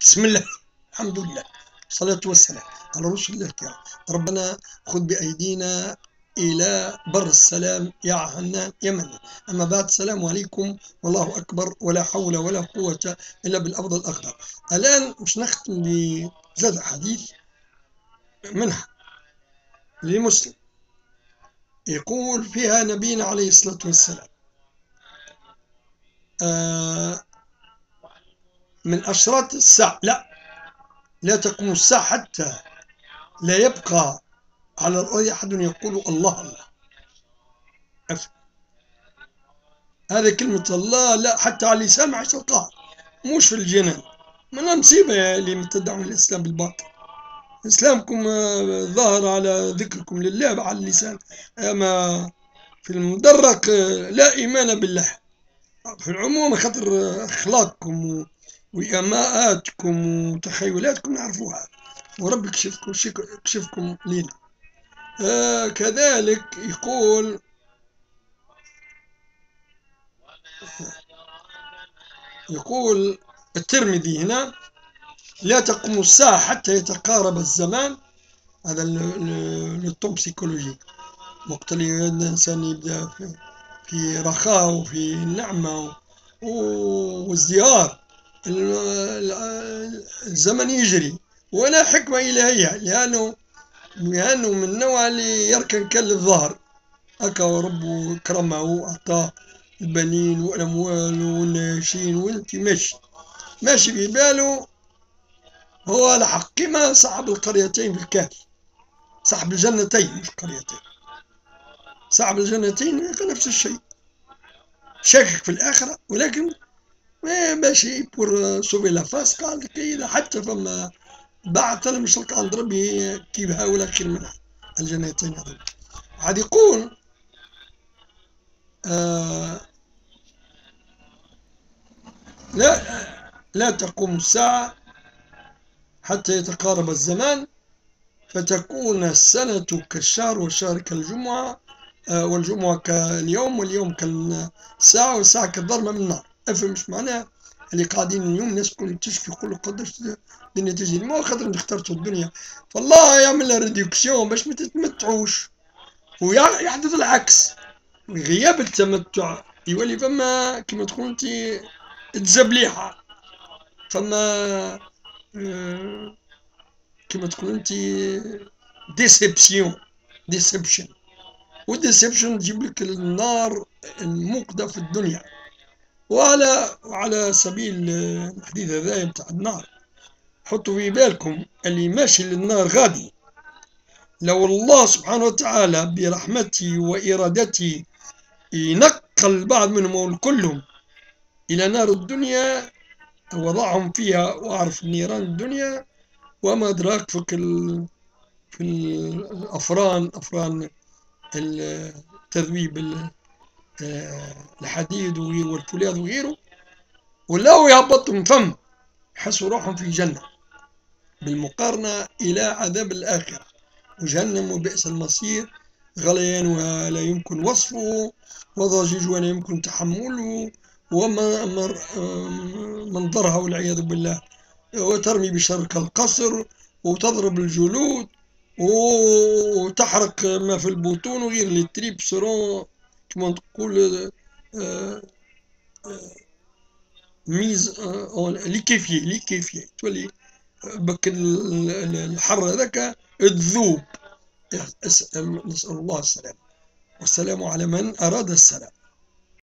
بسم الله. الحمد لله. الصلاة والسلام على رسول الله الكرام ربنا خذ بأيدينا إلى بر السلام يا حنان يا منان. أما بعد السلام عليكم. والله أكبر. ولا حول ولا قوة إلا بالأفضل الأخضر الآن مش نختم بثلاث حديث منها لمسلم. يقول فيها نبينا عليه الصلاة والسلام آه من أشراط الساعة. لا لا تقوم الساعة حتى لا يبقى على الأرض أحد يقول الله الله. هذه كلمة الله لا حتى على اللسان ما تلقاها مش في الجنان. من مصيبة اللي تدعون الإسلام بالباطل. إسلامكم ظاهر على ذكركم لله على اللسان. أما في المدرك لا إيمان بالله. في العموم خاطر أخلاقكم وإيماءاتكم وتخيلاتكم نعرفوها. وربي كشفكم كشفكم لينا. آه كذلك يقول يقول الترمذي هنا لا تقوم الساعة حتى يتقارب الزمان. هذا للطب بسيكولوجي وقت اللي الإنسان يبدأ في, رخاء وفي نعمة وازدهار الزمن يجري. ولا حكمة إلهية لأنه لأنه من النوع اللي يركن كل الظهر. هكا ربه كرمه وأعطاه البنين والأموال والناشين وانت ماشي. ماشي في باله هو على حق. كما صاحب القريتين في الكهف صاحب الجنتين مش قريتين. صاحب الجنتين نفس الشيء. شاكك في الآخرة ولكن ماشي pour sauver la face قال لك إذا حتى فما بعد أنا مش عند ربي كيف هؤلاء خير منها الجنتين هذول عاد يقول آه لا لا تقوم الساعة حتى يتقارب الزمان فتكون السنة كالشهر والشهر كالجمعة آه والجمعة كاليوم واليوم كالساعة والساعة كالضرمة من النار. افهم مش معناها اللي قاعدين اليوم الناس كل تشكي يقولوا قداش الدنيا تجي ما خاطر اخترتوا الدنيا. فالله يعمل لها ريديوكسيون باش ما تتمتعوش. ويحدث العكس. غياب التمتع يولي فما كما تقول انت تزبليحة. فما كما تقول انت déception deception و deception تجيب لك النار الموقدة في الدنيا. وعلى وعلى سبيل الحديث هذا بتاع النار. حطوا في بالكم اللي ماشي للنار غادي. لو الله سبحانه وتعالى برحمته وإرادته ينقل بعض منهم كلهم إلى نار الدنيا وضعهم فيها وأعرف نيران الدنيا وما أدراك في ال... في الأفران أفران التذويب الحديد والفولاذ وغيره ولو يهبطوا من فم يحسوا روحهم في جنة بالمقارنة إلى عذاب الآخرة. وجهنم وبئس المصير غليان ولا يمكن وصفه وضجيج ولا يمكن تحمله ومنظرها والعياذ بالله. وترمي بشرك القصر وتضرب الجلود وتحرق ما في البطون وغير اللي تريب سرون كما تقول ميز ليكيفي ليكيفي تولي بك الحر هذاك تذوب نسأل الله السلام والسلام على من أراد السلام